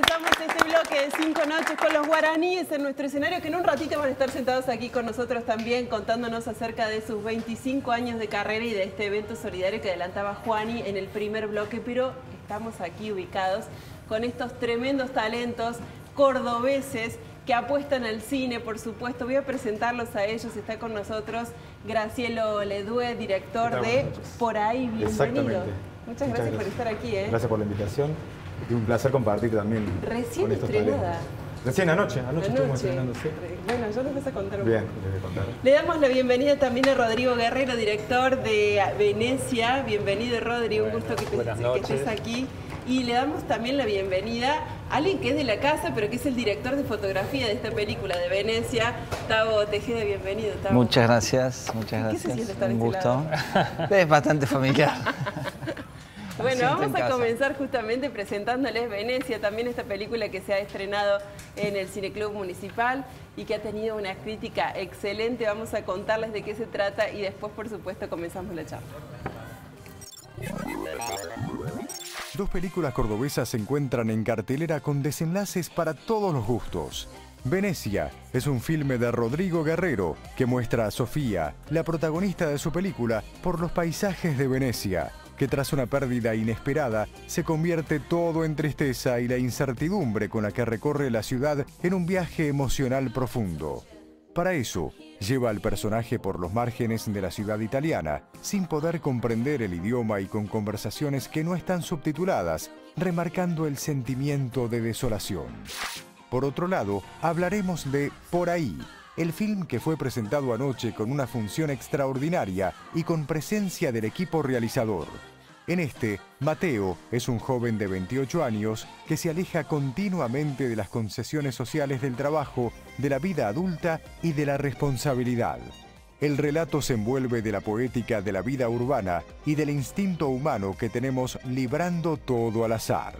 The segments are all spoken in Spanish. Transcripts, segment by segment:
comenzamos este bloque de cinco noches con los guaraníes en nuestro escenario, que en un ratito van a estar sentados aquí con nosotros también, contándonos acerca de sus 25 años de carrera y de este evento solidario que adelantaba Juani en el primer bloque, pero estamos aquí ubicados con estos tremendos talentos cordobeses que apuestan al cine, por supuesto. Voy a presentarlos a ellos. Está con nosotros Gracielo Ledue, director de Por Ahí. Bienvenido. Muchas, gracias, por estar aquí. ¿eh? Gracias por la invitación. Y un placer compartir también. Recién con estrenada. Recién anoche, anoche, estuvimos estrenando, Bueno, yo les voy a contar un Bien, poco. les voy a contar. Le damos la bienvenida también a Rodrigo Guerrero, director de Venecia. Bienvenido, Rodrigo, un gusto que, que estés aquí. Y le damos también la bienvenida a alguien que es de la casa, pero que es el director de fotografía de esta película de Venecia, Tavo Tejeda. Bienvenido, Tavo. Muchas gracias, muchas gracias. ¿Qué se siente estar Un este gusto. lado? Es bastante familiar. Bueno, vamos a casa. comenzar justamente presentándoles Venecia, también esta película que se ha estrenado en el Cineclub Municipal y que ha tenido una crítica excelente. Vamos a contarles de qué se trata y después, por supuesto, comenzamos la charla. Dos películas cordobesas se encuentran en cartelera con desenlaces para todos los gustos. Venecia es un filme de Rodrigo Guerrero que muestra a Sofía, la protagonista de su película, por los paisajes de Venecia, que tras una pérdida inesperada se convierte todo en tristeza y la incertidumbre con la que recorre la ciudad en un viaje emocional profundo. Para eso, lleva al personaje por los márgenes de la ciudad italiana, sin poder comprender el idioma y con conversaciones que no están subtituladas, remarcando el sentimiento de desolación. Por otro lado, hablaremos de Por ahí, el film que fue presentado anoche con una función extraordinaria y con presencia del equipo realizador. En este, Mateo es un joven de 28 años que se aleja continuamente de las concesiones sociales del trabajo, de la vida adulta y de la responsabilidad. El relato se envuelve de la poética de la vida urbana y del instinto humano que tenemos librando todo al azar.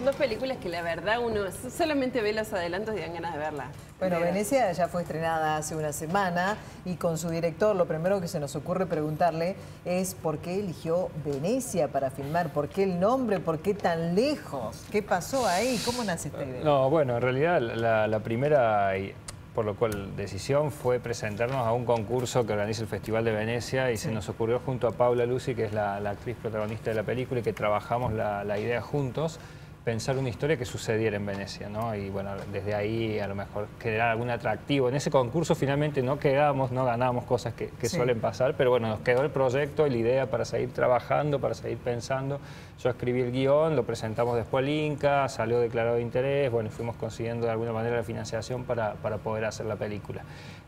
Son dos películas que la verdad uno solamente ve los adelantos y dan ganas de verla. Bueno, Venecia ya fue estrenada hace una semana y con su director lo primero que se nos ocurre preguntarle es por qué eligió Venecia para filmar, por qué el nombre, por qué tan lejos, qué pasó ahí, cómo nace esta idea. No, bueno, en realidad la, la primera, y por lo cual decisión fue presentarnos a un concurso que organiza el Festival de Venecia y se nos ocurrió junto a Paula Lucy, que es la, la actriz protagonista de la película y que trabajamos la, la idea juntos, pensar una historia que sucediera en Venecia, ¿no? Y bueno, desde ahí a lo mejor generar algún atractivo. En ese concurso finalmente no quedamos, no ganamos cosas que, que Sí. suelen pasar, pero bueno, nos quedó el proyecto y la idea para seguir trabajando, para seguir pensando. Yo escribí el guion, lo presentamos después al Inca, salió declarado de interés, bueno, fuimos consiguiendo de alguna manera la financiación para, para poder hacer la película.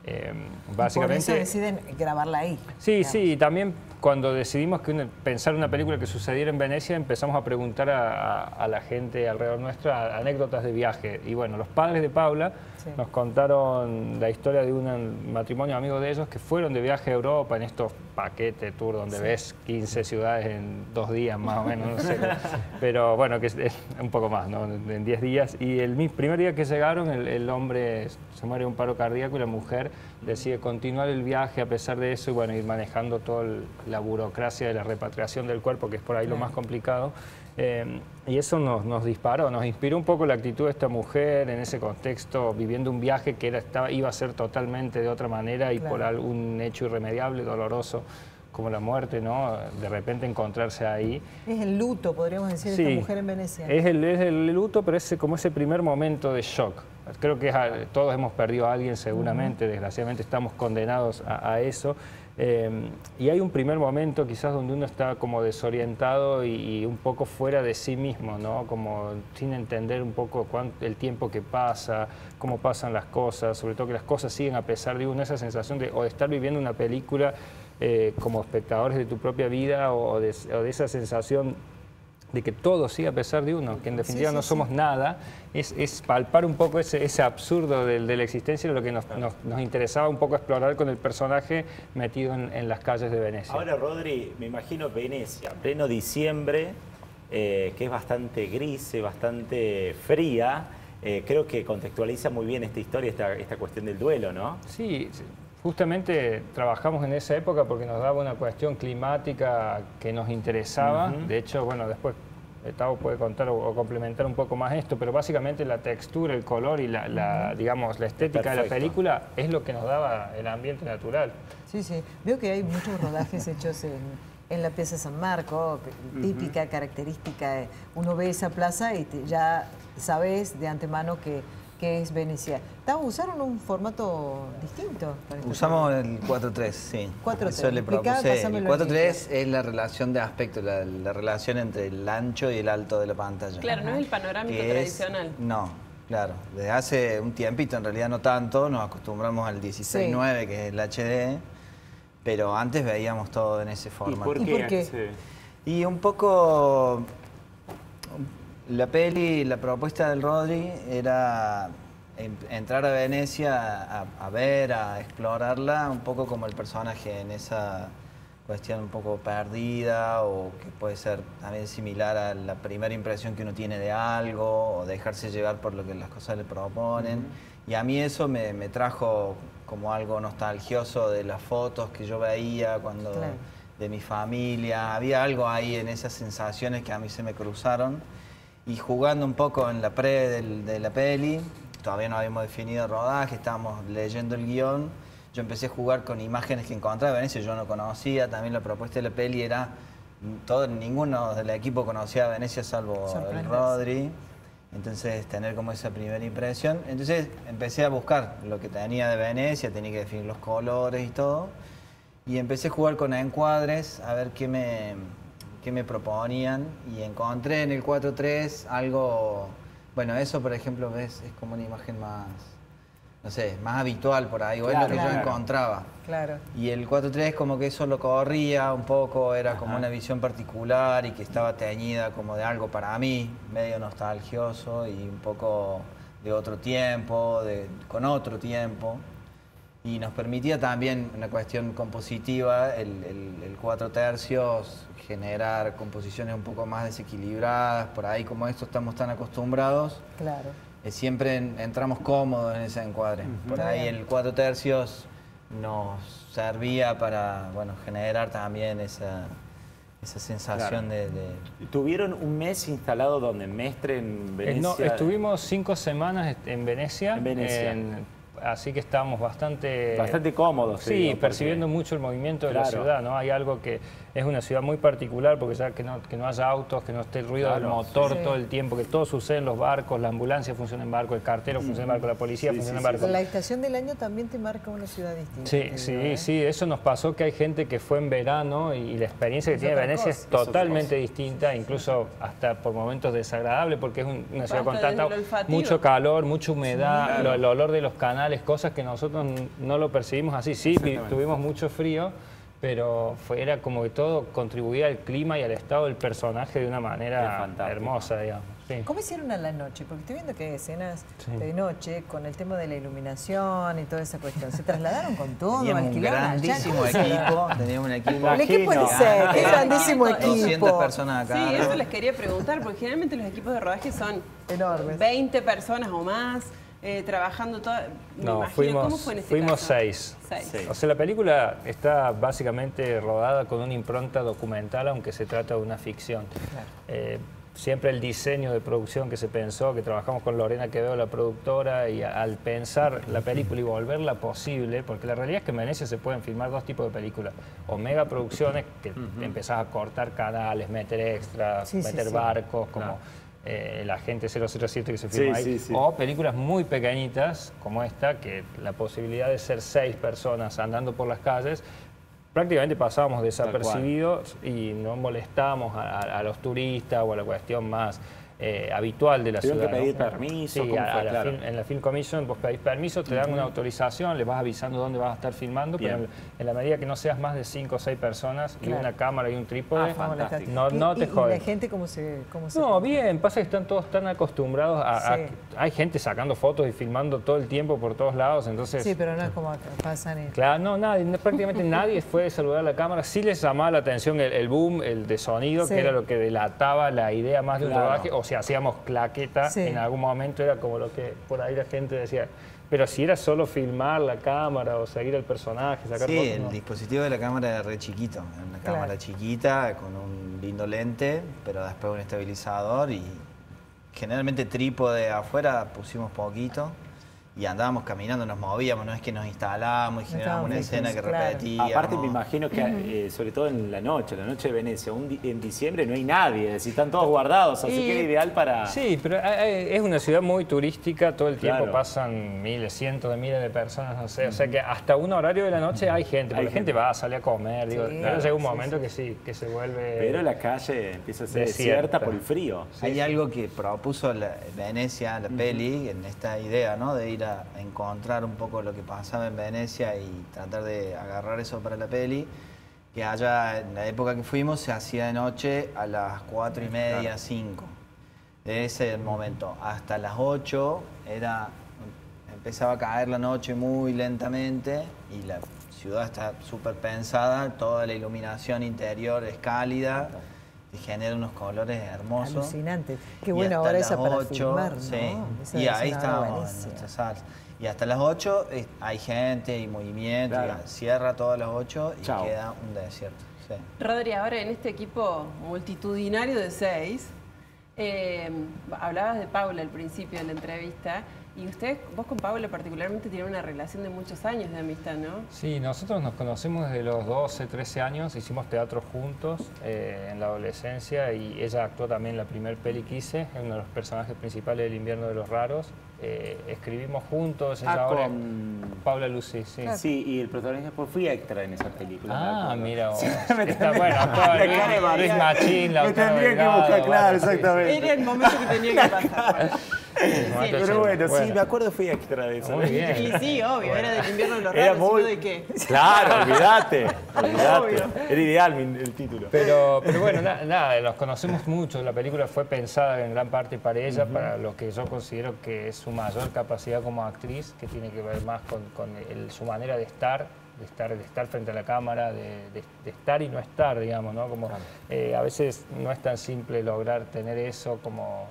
Eh, Y básicamente... Por eso deciden grabarla ahí. Sí, digamos. sí, y también cuando decidimos que una- pensar una película que sucediera en Venecia, empezamos a preguntar a, a- a la gente alrededor nuestra anécdotas de viaje. Y bueno, los padres de Paula Sí. nos contaron la historia de un matrimonio amigo de ellos que fueron de viaje a Europa en estos paquetes tour donde ves 15 ciudades en dos días más o menos, no sé. Pero bueno, que es, es un poco más, ¿no? En 10 días. Y el primer día que llegaron, el, el hombre se muere de un paro cardíaco y la mujer decide continuar el viaje a pesar de eso y bueno, ir manejando toda la burocracia de la repatriación del cuerpo, que es por ahí lo más complicado. Eh, y eso nos, nos disparó, nos inspiró un poco la actitud de esta mujer en ese contexto, viviendo un viaje que era, estaba, iba a ser totalmente de otra manera y por Claro. algún hecho irremediable, doloroso, como la muerte, ¿no? De repente encontrarse ahí. Es el luto, podríamos decir, de esta mujer en Venecia. Es el, es el luto, pero es como ese primer momento de shock. Creo que todos hemos perdido a alguien seguramente, desgraciadamente estamos condenados a, eso. Eh, y hay un primer momento quizás donde uno está como desorientado y, un poco fuera de sí mismo, ¿no? Como sin entender un poco cuán- el tiempo que pasa, cómo pasan las cosas, sobre todo que las cosas siguen a pesar de uno, esa sensación de, o de estar viviendo una película eh, como espectadores de tu propia vida o de esa sensación de que todo sigue a pesar de uno, que en definitiva sí, no sí. somos nada, es, es palpar un poco ese, ese absurdo del- de, la existencia, lo que nos, nos- nos interesaba un poco explorar con el personaje metido en, en las calles de Venecia. Ahora, Rodri, me imagino Venecia, pleno diciembre, eh, que es bastante gris, bastante fría. eh, creo que contextualiza muy bien esta historia, esta, esta cuestión del duelo, ¿no? Sí, Justamente trabajamos en esa época porque nos daba una cuestión climática que nos interesaba. De hecho, bueno, después Tavo puede contar o, complementar un poco más esto, pero básicamente la textura, el color y la, digamos, la estética de la película es lo que nos daba el ambiente natural. Sí, sí. Veo que hay muchos rodajes hechos en, la Piazza San Marco, típica, característica. Uno ve esa plaza y ya sabes de antemano que que es Venecia. ¿Usaron un formato distinto? Usamos el 4.3, sí. 4.3. Eso le propuse. El 4.3 es la relación de aspecto, la, relación entre el ancho y el alto de la pantalla. Claro, no es el panorámico tradicional. no, claro. Desde hace un tiempito, en realidad no tanto, nos acostumbramos al 16.9, que es el HD, pero antes veíamos todo en ese formato. ¿Y por qué? Y un poco la peli, la propuesta del Rodri era entrar a Venecia a, ver, a explorarla, un poco como el personaje en esa cuestión un poco perdida o que puede ser también similar a la primera impresión que uno tiene de algo o dejarse llevar por lo que las cosas le proponen. Y a mí eso me, trajo como algo nostalgioso de las fotos que yo veía cuando de mi familia. Había algo ahí en esas sensaciones que a mí se me cruzaron y jugando un poco en la pre de la peli, todavía no habíamos definido el rodaje, estábamos leyendo el guion, yo empecé a jugar con imágenes que encontraba en Venecia, yo no conocía, también la propuesta de la peli era, todo, ninguno del equipo conocía a Venecia salvo el Rodri, entonces tener como esa primera impresión, entonces empecé a buscar lo que tenía de Venecia, tenía que definir los colores y todo, y empecé a jugar con encuadres, a ver qué me que me proponían y encontré en el 4.3 algo, bueno, eso por ejemplo ves, es como una imagen más, no sé, más habitual por ahí, o es lo que yo encontraba. Claro. Y el 4.3 como que eso lo corría un poco, era como una visión particular y que estaba teñida como de algo para mí, medio nostalgioso y un poco de otro tiempo, de, con otro tiempo y nos permitía también una cuestión compositiva, el, el, cuatro tercios, generar composiciones un poco más desequilibradas, por ahí como esto estamos tan acostumbrados. Claro. Eh, siempre entramos cómodos en ese encuadre. Por ahí el cuatro tercios nos servía para bueno, generar también esa, esa sensación de, ¿Tuvieron un mes instalado donde? ¿En Mestre, en eh, Venecia? no, estuvimos cinco semanas en Venecia. En Venecia así que estábamos bastante... Bastante cómodos. Sí, percibiendo mucho el movimiento de la ciudad, ¿no? Hay algo que es una ciudad muy particular porque ya que no, que no haya autos, que no esté el ruido del motor todo el tiempo, que todo sucede en los barcos, la ambulancia funciona en barco, el cartero funciona en barco, la policía funciona en barco. La estación del año también te marca una ciudad distinta. Sí, sí, ¿eh? sí, eso nos pasó que hay gente que fue en verano y, la experiencia que tiene Venecia es totalmente distinta, incluso hasta por momentos desagradable porque es una ciudad con tanta, mucho calor, mucha humedad, el olor de los canales, cosas que nosotros no lo percibimos así. Sí, tuvimos mucho frío, pero fue, era como que todo contribuía al clima y al estado del personaje de una manera hermosa, digamos. ¿Cómo hicieron a la noche? Porque estoy viendo que hay escenas de noche con el tema de la iluminación y toda esa cuestión. ¿Se trasladaron con todo? Teníamos un grandísimo equipo. Teníamos un equipo. ¿El equipo puede ser? ¿Qué grandísimo equipo? 200 personas acá. Sí, eso les quería preguntar, porque generalmente los equipos de rodaje son enormes. 20 personas o más. Eh, trabajando todo. No, fuimos, ¿Cómo fue en este fuimos Seis. O sea, la película está básicamente rodada con una impronta documental, aunque se trata de una ficción. Eh, siempre el diseño de producción que se pensó, que trabajamos con Lorena Quevedo, la productora, y al pensar la película y volverla posible, porque la realidad es que en Venecia se pueden filmar dos tipos de películas, o mega producciones, que empezás a cortar canales, meter extras, meter barcos, como eh, el agente 007 que se filma ahí, o películas muy pequeñitas como esta, que la posibilidad de ser seis personas andando por las calles, prácticamente pasábamos desapercibidos y no molestábamos a, los turistas o a la cuestión más eh, habitual de la ciudad. que pedir permiso? Sí, en la Film Commission vos pedís permiso, te dan una autorización, le vas avisando dónde vas a estar filmando, pero en, la medida que no seas más de cinco o seis personas y una cámara y un trípode, ah, no, no te jodes. ¿Y la gente cómo se, cómo se No, bien, pasa que están todos tan acostumbrados a, Hay gente sacando fotos y filmando todo el tiempo por todos lados, entonces... Sí, pero no es como pasan... En... Claro, no, nadie, prácticamente nadie fue a saludar a la cámara. Sí les llamaba la atención el, boom, el de sonido, que era lo que delataba la idea más de un rodaje, o hacíamos claqueta, en algún momento era como lo que por ahí la gente decía, Pero si era solo filmar la cámara o seguir el personaje, sacar Sí, fotos, el no. dispositivo de la cámara era re chiquito, era una Claro. cámara chiquita con un lindo lente, pero después un estabilizador y generalmente trípode afuera pusimos poquito y andábamos caminando, nos movíamos, no es que nos instalábamos y generábamos una escena que claro. repetíamos. Aparte me imagino que, eh, sobre todo en la noche, la noche de Venecia, un di- en diciembre no hay nadie, es decir, están todos guardados, así Y- que era ideal para... Sí, pero eh, eh, es una ciudad muy turística, todo el tiempo Claro. pasan miles, cientos de miles de personas, no sé, o sea que hasta un horario de la noche hay gente, porque Hay la gente va a salir a comer, digo, Sí, llega un sí, momento que sí, que se vuelve... Pero la calle empieza a ser Desierta. desierta por el frío. Hay algo que propuso la- Venecia, la peli, en esta idea, ¿no? De ir a encontrar un poco lo que pasaba en Venecia y tratar de agarrar eso para la peli. Que allá, en la época que fuimos, se hacía de noche a las cuatro y media, cinco. De ese momento hasta las 8 era, empezaba a caer la noche muy lentamente y la ciudad está súper pensada, toda la iluminación interior es cálida y genera unos colores hermosos. Alucinante. Qué Y buena hasta hora esa las para 8, filmar, ¿no? sí. Esa Y ahí estábamos en buenísima. nuestra sala. Y hasta las 8 eh, hay gente y movimiento, Claro. y cierra todas las 8 y Chao. queda un desierto. sí. Rodri, ahora en este equipo multitudinario de seis, eh, hablabas de Paula al principio de la entrevista, y usted, vos con Paula particularmente, tienen una relación de muchos años de amistad, ¿no? Sí, nosotros nos conocemos desde los 12, 13 años, hicimos teatro juntos eh, en la adolescencia y ella actuó también en la primer peli que hice, es uno de los personajes principales del invierno de los raros. Eh, escribimos juntos, ella Ah, ahora- con- Paula Lucy, sí. Sí, y el protagonista pues fui extra en esa película. me Ah, mira vos. Sí, me Está bueno, la Luis-. Machín, Me Lautaro tendría que buscar, claro, exactamente. Era el momento que tenía que pasar. Pero sí. bueno, sí, me acuerdo fui extra de eso. Muy bien. Y sí, obvio, era del invierno de los Era raros, muy... de qué. Claro, olvídate, olvídate. Obvio. Era ideal el título. Pero, pero bueno, na- nada, nos conocemos mucho. La película fue pensada en gran parte para ella, para lo que yo considero que es su mayor capacidad como actriz, que tiene que ver más con, con el- su manera de estar, de estar, de estar frente a la cámara, de, de- de estar y no estar, digamos, ¿no? Como eh, a veces no es tan simple lograr tener eso como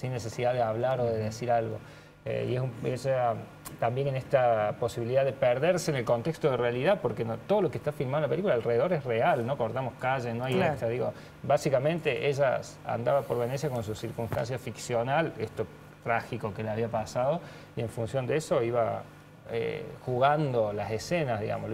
sin necesidad de hablar o de decir algo. Eh, y es un- ella también en esta posibilidad de perderse en el contexto de realidad, porque no- todo lo que está filmado en la película alrededor es real, no cortamos calles, no hay Claro. extra. Digo, básicamente ella andaba por Venecia con su circunstancia ficcional, esto trágico que le había pasado, y en función de eso iba eh, jugando las escenas, digamos.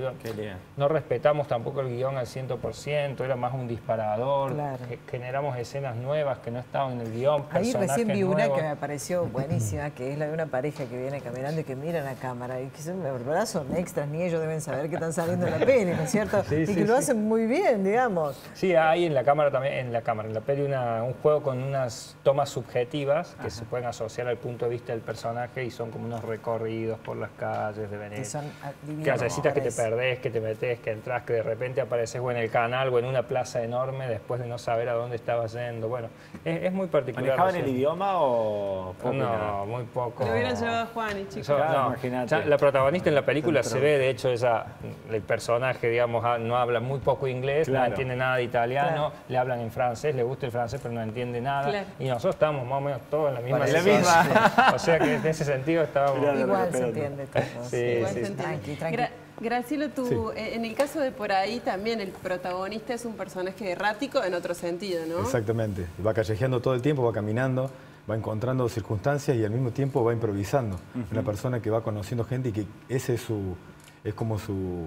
No respetamos tampoco el guion al 100%, era más un disparador, Claro. ge- generamos escenas nuevas que no estaban en el guion, Ahí recién vi una que me pareció buenísima, que es la de una pareja que viene caminando y que mira la cámara. Y que son, la verdad son extras, ni ellos deben saber que están saliendo en la peli, ¿no es cierto? Sí, y sí, que lo hacen muy bien, digamos. Sí, hay en la cámara también, en la cámara, en la peli una- un juego con unas tomas subjetivas que se pueden asociar al punto de vista del personaje y son como unos recorridos por las calles de Que Venecia. son ah, divinos, Callecitas que te perdés, que te metes, que entras, que de repente apareces o en el canal o en una plaza enorme después de no saber a dónde estabas yendo. Bueno, es, es muy particular. ¿Manejaban el idioma o poco y nada? No, muy poco. Lo hubieran llevado a Juan y chicos. Eso, Claro, no. imagínate. Ya la protagonista en la película se ve, de hecho, ella, el personaje, digamos, no habla muy poco inglés, no entiende nada de italiano, Claro. le hablan en francés, le gusta el francés, pero no entiende nada. Claro. Y nosotros estamos más o menos todos en la misma En la situación. O sea que en ese sentido estábamos... Igual se entiende todo. Sí, Igual sí, se sí. entiende. Tranqui, tranqui. Gra- Graciela, tú, eh, en el caso de por ahí también el protagonista es un personaje errático en otro sentido, ¿no? Exactamente. Va callejeando todo el tiempo, va caminando, va encontrando circunstancias y al mismo tiempo va improvisando. Una persona que va conociendo gente y que ese es, su, es como su,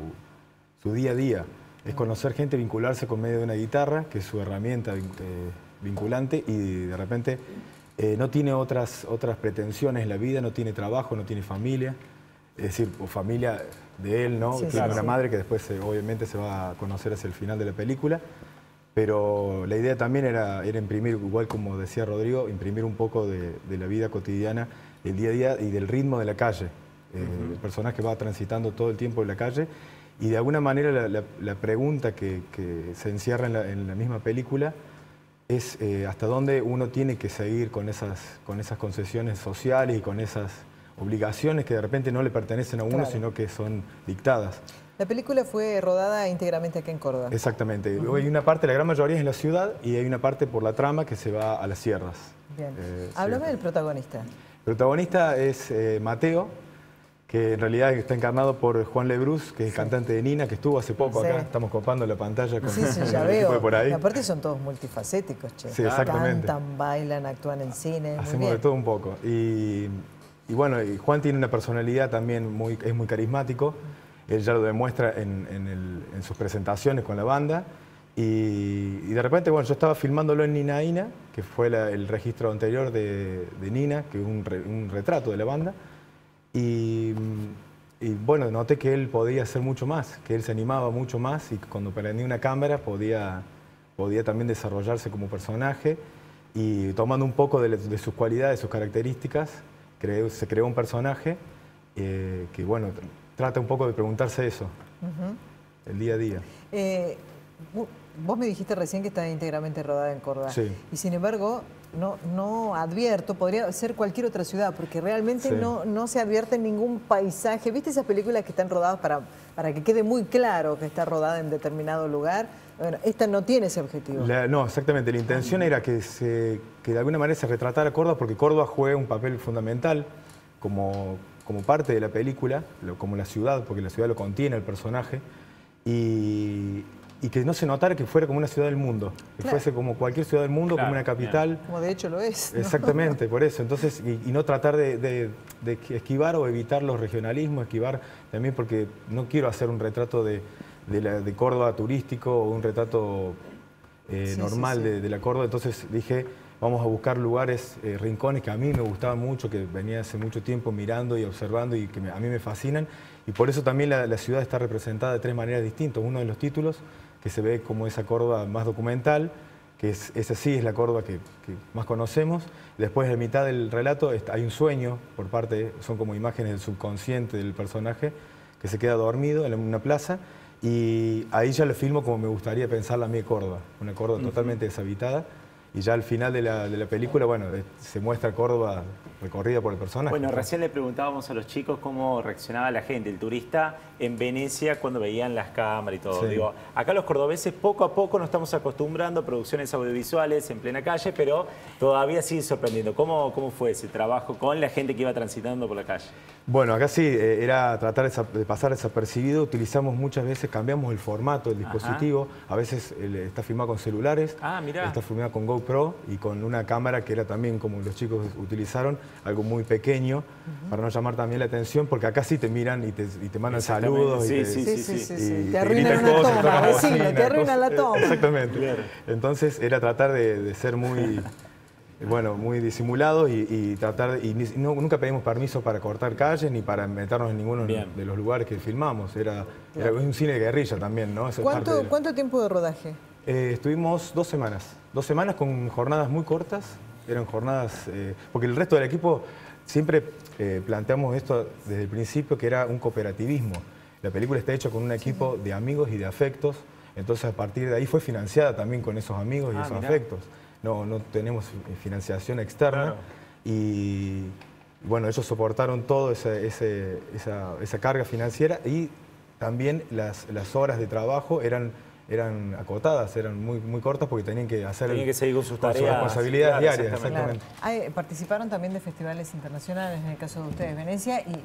su día a día. Es conocer gente, vincularse con medio de una guitarra, que es su herramienta eh, vinculante, y de repente eh, no tiene otras, otras pretensiones en la vida, no tiene trabajo, no tiene familia. Es decir, o familia de él, ¿no? Sí, tiene claro. una madre que después eh, obviamente se va a conocer hacia el final de la película. Pero la idea también era, era imprimir, igual como decía Rodrigo, imprimir un poco de, de la vida cotidiana, del día a día y del ritmo de la calle. Eh, El personaje va transitando todo el tiempo en la calle y de alguna manera la, la- la pregunta que, que se encierra en la, en la misma película es eh, hasta dónde uno tiene que seguir con esas, con esas concesiones sociales y con esas obligaciones que de repente no le pertenecen a uno, Claro. sino que son dictadas. La película fue rodada íntegramente aquí en Córdoba. Exactamente. Hay una parte, la gran mayoría es en la ciudad y hay una parte por la trama que se va a las sierras. Bien. Eh, sí. Háblame del protagonista. El protagonista es eh, Mateo, que en realidad está encarnado por Juan Lebrus, que es el cantante de Nina, que estuvo hace poco Sí. acá. Estamos copando la pantalla con Sí, sí, ya veo. de por ahí. Aparte son todos multifacéticos, che. Sí, exactamente. Cantan, bailan, actúan en cine. Hacemos de todo un poco. Y, y bueno, Juan tiene una personalidad también muy, es muy carismático. Él ya lo demuestra en, sus presentaciones con la banda. Y, de repente, bueno, yo estaba filmándolo en Nina Ina, que fue el registro anterior de, Nina, que es un, re- un retrato de la banda. Y, bueno, noté que él podía hacer mucho más, que él se animaba mucho más y cuando prendía una cámara podía, podía también desarrollarse como personaje y tomando un poco de sus cualidades, sus características, se creó un personaje eh, que, bueno, tr- trata un poco de preguntarse eso, el día a día. Eh, vo- vos me dijiste recién que está íntegramente rodada en Córdoba. Sí. Y sin embargo, no, no advierto, podría ser cualquier otra ciudad, porque realmente Sí. no, no se advierte ningún paisaje. ¿Viste esas películas que están rodadas para, para que quede muy claro que está rodada en determinado lugar? Bueno, esta no tiene ese objetivo. La- no, exactamente. La intención era que, se, que de alguna manera se retratara Córdoba porque Córdoba juega un papel fundamental como, como parte de la película, lo- como la ciudad, porque la ciudad lo contiene el personaje, y, y que no se notara que fuera como una ciudad del mundo, que Claro. fuese como cualquier ciudad del mundo, Claro, como una capital. Como de hecho lo es. ¿no? Exactamente, por eso. Entonces, y, y no tratar de, de- de esquivar o evitar los regionalismos, esquivar también porque no quiero hacer un retrato de, de la- de Córdoba turístico o un retrato eh, Sí, sí, normal sí. De, de la Córdoba. Entonces dije, vamos a buscar lugares, eh, rincones que a mí me gustaban mucho, que venía hace mucho tiempo mirando y observando y que me- a mí me fascinan. Y por eso también la, la ciudad está representada de tres maneras distintas. Uno de los títulos, que se ve como esa Córdoba más documental, que es, esa sí es la Córdoba que, que más conocemos. Después, en mitad del relato, hay un sueño por parte, son como imágenes del subconsciente del personaje, que se queda dormido en una plaza. Y ahí ya lo filmo como me gustaría pensarla a mí Córdoba, una Córdoba totalmente deshabitada. Y ya al final de la, de la película, bueno, eh, se muestra Córdoba recorrida por el personaje. Bueno, recién le preguntábamos a los chicos cómo reaccionaba la gente, el turista en Venecia cuando veían las cámaras y todo. Sí. Digo, acá los cordobeses poco a poco nos estamos acostumbrando a producciones audiovisuales en plena calle, pero todavía sigue sorprendiendo. ¿Cómo, cómo fue ese trabajo con la gente que iba transitando por la calle? Bueno, acá sí, eh, era tratar de, sa- de pasar desapercibido. Utilizamos muchas veces, cambiamos el formato del Ajá. dispositivo. A veces está filmado con celulares, Ah, mirá. está filmado con GoPro y con una cámara que era también como los chicos utilizaron, algo muy pequeño, para no llamar también la atención, porque acá sí te miran y te, y te mandan saludos. sí, y te, sí, Sí, sí, sí, sí. y Te arruinan cosas, toma, la vecino, bocina, te arruinan la cosas- toma. Exactamente. Entonces era tratar de, de ser muy, bueno, muy disimulado y, y tratar de- y ni- no- nunca pedimos permiso para cortar calles ni para meternos en ninguno Bien. de los lugares que filmamos. Era, era un cine de guerrilla también, ¿no? Eso es parte ¿Cuánto, de la- ¿Cuánto tiempo de rodaje? Eh, estuvimos dos semanas, dos semanas con jornadas muy cortas, eran jornadas, eh, porque el resto del equipo siempre eh, planteamos esto desde el principio, que era un cooperativismo. La película está hecha con un equipo de amigos y de afectos, entonces a partir de ahí fue financiada también con esos amigos y Ah, esos mirá. afectos. No, no tenemos financiación externa Claro. y bueno, ellos soportaron toda esa, esa- esa carga financiera y también las, las horas de trabajo eran, eran acotadas, eran muy, muy cortas porque tenían que hacer Tenían que seguir con sus con tareas. responsabilidades Claro, diarias, exactamente. exactamente. Hay- participaron también de festivales internacionales, en el caso de ustedes, Venecia y eh,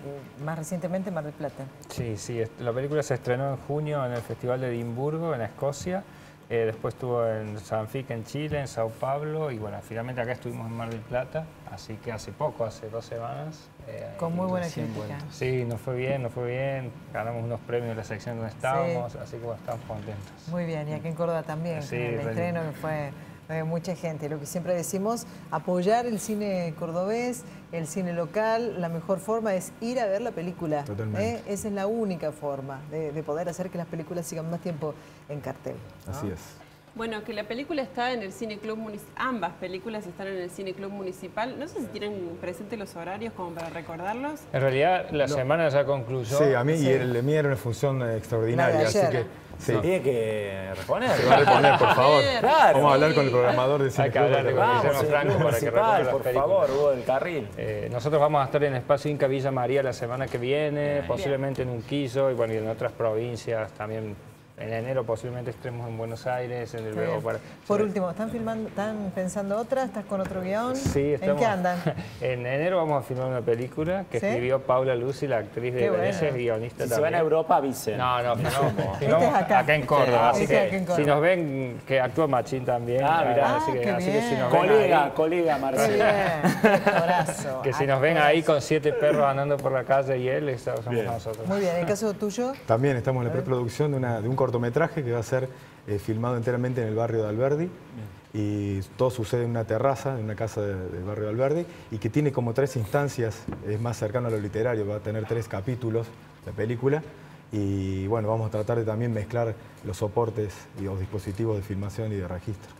más recientemente Mar del Plata. Sí, sí, la película se estrenó en junio en el Festival de Edimburgo, en Escocia. Eh, después estuvo en Sanfic en Chile, en Sao Paulo y bueno, finalmente acá estuvimos en Mar del Plata, así que hace poco, hace dos semanas. eh, Con muy buena crítica. Sí, nos fue bien, nos fue bien, ganamos unos premios en la sección donde estábamos, así que bueno, estamos contentos. Muy bien, y aquí en Córdoba también, Sí, el re estreno que fue eh, mucha gente. Lo que siempre decimos, apoyar el cine cordobés, el cine local, la mejor forma es ir a ver la película. Totalmente. ¿eh? Esa es la única forma de, de poder hacer que las películas sigan más tiempo en cartel. ¿no? Así es. Bueno, que la película está en el Cine Club Municipal, ambas películas están en el Cine Club Municipal. No sé si tienen presente los horarios como para recordarlos. En realidad la semana ya concluyó. Sí, a mí Sí. y el de mí era una función eh, extraordinaria, así que sí. Tiene que reponer. Se va a reponer, por favor. Claro. Vamos a hablar con el programador de Cine Hay que para con que- Guillermo Vamos, Franco para que recuerde las por películas. favor, Hugo del Carril. Eh, nosotros vamos a estar en Espacio Inca Villa María la semana que viene, Bien. posiblemente en Unquillo y bueno, y en otras provincias también en enero posiblemente estemos en Buenos Aires, en el para- Por último, ¿están filmando, están pensando otra? ¿Estás con otro guion? Sí, ¿En estamos- qué andan? En enero vamos a filmar una película que ¿Sí? escribió Paula Lucy, la actriz de Venecia, bueno. guionista Si se también. van a Europa, avisen. No, no, filmamos, Este filmamos es acá. acá. en Córdoba, Ah, así este que en Córdoba. si nos ven, que actúa Machín también. Ah, mirá. así, Ah, que, qué así que si bien. nos ven Colega, ahí, colega, Marcelo. que si nos ven ahí con siete perros andando por la calle y él, somos Bien. nosotros. Muy bien, en el caso tuyo, También estamos en la preproducción de, una- de un cortometraje que va a ser eh, filmado enteramente en el barrio de Alberdi. Y todo sucede en una terraza, en una casa de- del barrio de Alberdi, y que tiene como tres instancias, es más cercano a lo literario, va a tener tres capítulos la película. Y bueno, vamos a tratar de también mezclar los soportes y los dispositivos de filmación y de registro.